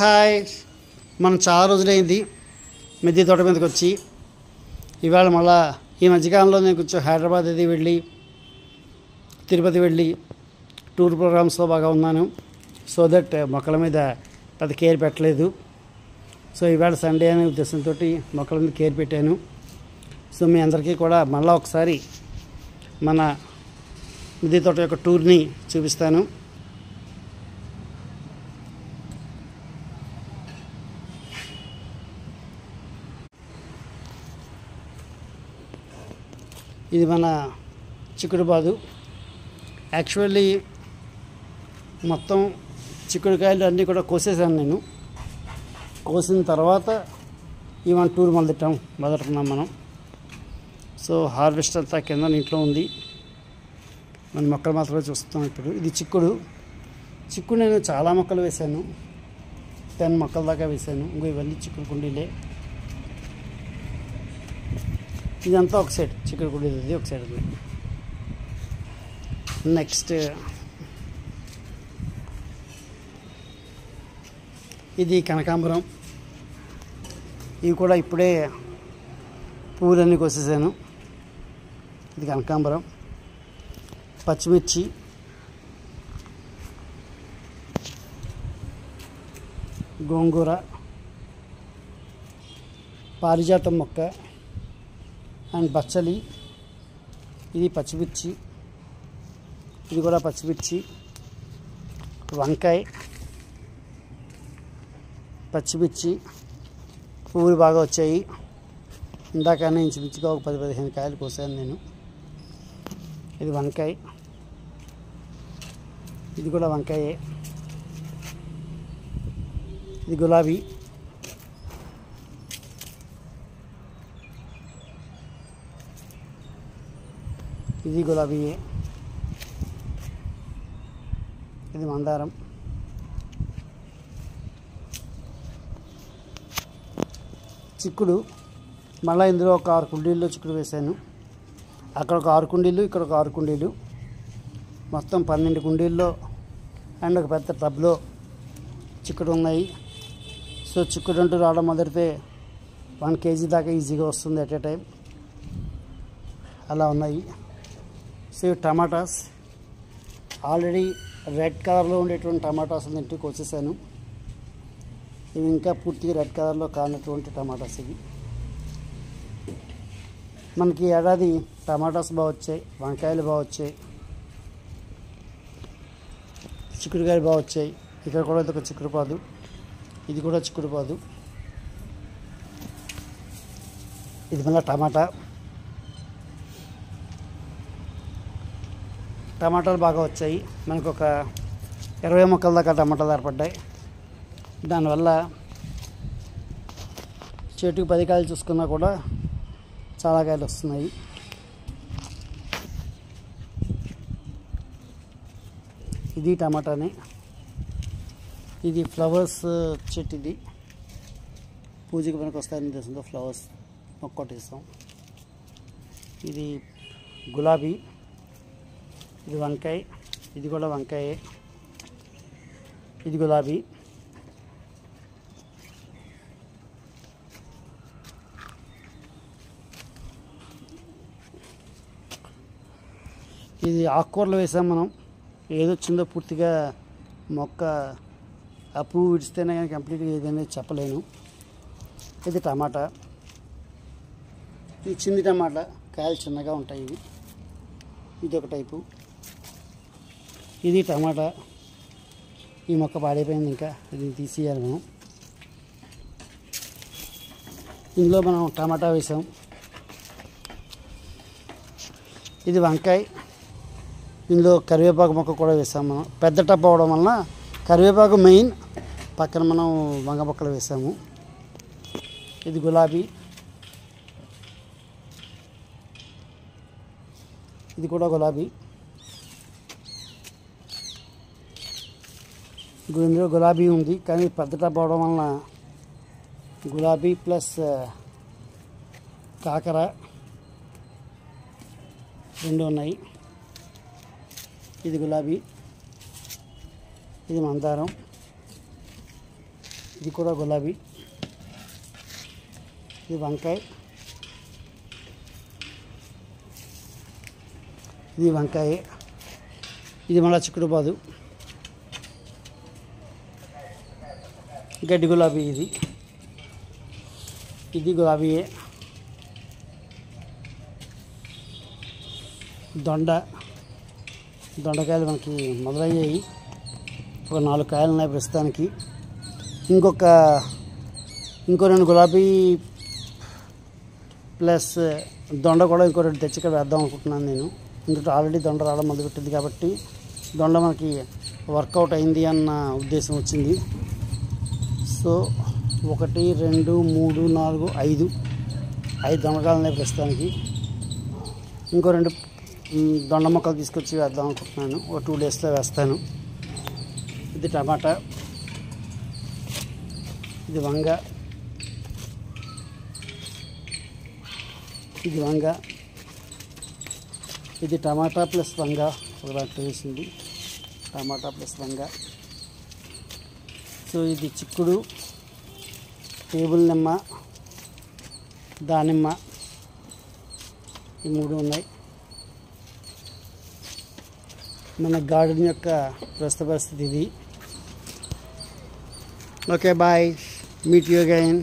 Hi. మనం చాలా రోజులైంది. మిద్దె తోట మీదకి వచ్చి. ఇవాళ మళ్ళా ఈ మధ్యకాలంలో నేను కొంచెం హైదరాబాద్ అది వెళ్ళి తిరుపతి వెళ్ళి టూర్ ప్రోగ్రామ్స్లో బాగా ఉన్నాను. సో దట్ మొక్కల మీద పెద్ద కేర్ పెట్టలేదు. సో ఇవాళ సండే అనే ఉద్దేశంతో మొక్కల మీద కేర్ పెట్టాను. సో మీ అందరికీ కూడా మళ్ళీ ఒకసారి మన మిద్దె తోట యొక్క టూర్ని చూపిస్తాను. ఇది మన చిక్కుడుబాదు. యాక్చువల్లీ మొత్తం చిక్కుడుకాయలు అన్నీ కూడా కోసేసాను నేను. కోసిన తర్వాత ఇవన్న టూర్ మొదలెట్టాం మొదలుతున్నాం మనం. సో హార్వెస్ట్ అంతా కింద ఇంట్లో ఉంది. మన మొక్కలు మాత్రమే చూస్తున్నాం ఇప్పుడు. ఇది చిక్కుడు. చిక్కుడు నేను చాలా మొక్కలు వేశాను. టెన్ మొక్కల దాకా వేశాను. ఇంకో ఇవన్నీ చిక్కుడు కుండీలే. ఇదంతా ఒక సైడ్ చిక్కుడు కుడిది ఒక సైడ్ నెక్స్ట్ ఇది కనకాంబరం. ఇవి కూడా ఇప్పుడే పువ్వులన్నీ కోసేసాను ఇది కనకాంబరం. పచ్చిమిర్చి. గోంగూర. పారిజాతం మొక్క. అండ్ బచ్చలి ఇది పచ్చిమిర్చి ఇది కూడా పచ్చిమిర్చి వంకాయ పచ్చిమిర్చి పువ్వులు బాగా వచ్చాయి. ఇందాకనే ఇంచుమించుగా ఒక పది పదిహేను కాయలు కోసాను నేను. ఇది వంకాయ. ఇది కూడా వంకాయే. ఇది గులాబీ. ఇది గులాబీయే ఇది మందారం. చిక్కుడు మళ్ళీ ఇందులో ఒక ఆరు కుండీల్లో చిక్కుడు వేశాను. అక్కడ ఒక ఆరు కుండీలు ఇక్కడ ఒక ఆరు కుండీలు. మొత్తం పన్నెండు కుండీల్లో అండ్ ఒక పెద్ద టబ్లో చిక్కుడు ఉన్నాయి. సో చిక్కుడు అంటూ రావడం మొదటితే వన్ కేజీ దాకా ఈజీగా వస్తుంది ఎట్ ఏ టైం. అలా ఉన్నాయి. సో టమాటాస్ ఆల్రెడీ రెడ్ కలర్లో ఉండేటువంటి టమాటాస్ ఇంటికి వచ్చేసాను ఇవి ఇంకా పూర్తిగా రెడ్ కలర్లో కానటువంటి టమాటాస్ ఇవి. మనకి ఏడాది టమాటాస్ బాగా వచ్చాయి వంకాయలు బాగా వచ్చాయి చిక్కుడుకాయలు బాగా వచ్చాయి. ఇక్కడ కూడా ఇది ఒక చిక్కుడు పాదు ఇది కూడా చిక్కుడు పాదు ఇది మళ్ళీ టమాటా. టమాటాలు బాగా వచ్చాయి. మనకు ఒక ఇరవై మొక్కల దాకా టమాటాలు ఏర్పడ్డాయి. దానివల్ల చెట్టుకు పది కాయలు చూసుకున్నా కూడా చాలా కాయలు వస్తున్నాయి. ఇది టమాటానే. ఇది ఫ్లవర్స్ చెట్టు ఇది పూజకి పనికి వస్తాయని ఉద్దేశంతో ఫ్లవర్స్ మొక్కొట్టేస్తాం ఇది గులాబీ. ఇది వంకాయ ఇది కూడా వంకాయే. ఇది గులాబీ. ఇది ఆకుకూరలు వేసాం మనం. ఏదొచ్చిందో పూర్తిగా మొక్క ఆ పువ్వు విడిస్తేనే కానీ కంప్లీట్గా ఏదనేది చెప్పలేను. ఇది టమాటా. ఇది చింది టమాటా. కాయలు చిన్నగా ఉంటాయి ఇవి. ఇది ఒక టైపు. ఇది టమాటా. ఈ మొక్క పాడైపోయింది ఇంకా. ఇది తీసేయాలి మనం. ఇందులో మనం టమాటా వేసాం. ఇది వంకాయ. ఇందులో కరివేపాకు మొక్క కూడా వేసాం మనం. పెద్ద టప్ అవడం వలన కరివేపాకు మెయిన్. పక్కన మనం వంగ మొక్కలు వేసాము. ఇది గులాబీ. ఇది కూడా గులాబీ. ఇందులో గులాబీ ఉంది కానీ పెద్ద పోవడం అవడం వలన గులాబీ ప్లస్ కాకర రెండు ఉన్నాయి. ఇది గులాబీ ఇది మందారం ఇది కూడా గులాబీ ఇది వంకాయ ఇది వంకాయ ఇది మళ్ళా చిక్కుడు గడ్డి గులాబీ ఇది. ఇది గులాబీయే. దొండ. దొండకాయలు మనకి మొదలయ్యాయి. ఒక నాలుగు కాయలు ఉన్నాయి ప్రస్తుతానికి. ఇంకొక ఇంకో రెండు గులాబీ ప్లస్ దొండ కూడా ఇంకో రెండు తెచ్చి ఇక్కడ వేద్దాం అనుకుంటున్నాను నేను. ఎందుకంటే ఆల్రెడీ దొండ రావడం మొదలుపెట్టింది కాబట్టి దొండ మనకి వర్కౌట్ అయింది అన్న ఉద్దేశం వచ్చింది. సో ఒకటి రెండు మూడు నాలుగు ఐదు. ఐదు దొండకాయలు ఉన్నాయి ప్రస్తుతానికి. ఇంకో రెండు దొండ మొక్కలు తీసుకొచ్చి వేద్దాం అనుకుంటున్నాను. ఒక టూ డేస్లో వేస్తాను. ఇది టమాటా. ఇది వంగ. ఇది వంగ. ఇది టమాటా ప్లస్ వంగ. ఒక దాంట్లో వేసింది. టమాటా ప్లస్ వంగ. సో ఇది చిక్కుడు టేబుల్ నిమ్మ దానిమ్మ ఈ మూడు ఉన్నాయి. మన గార్డెన్ యొక్క ప్రస్తుత పరిస్థితి ఇది. Okay bye. Meet you again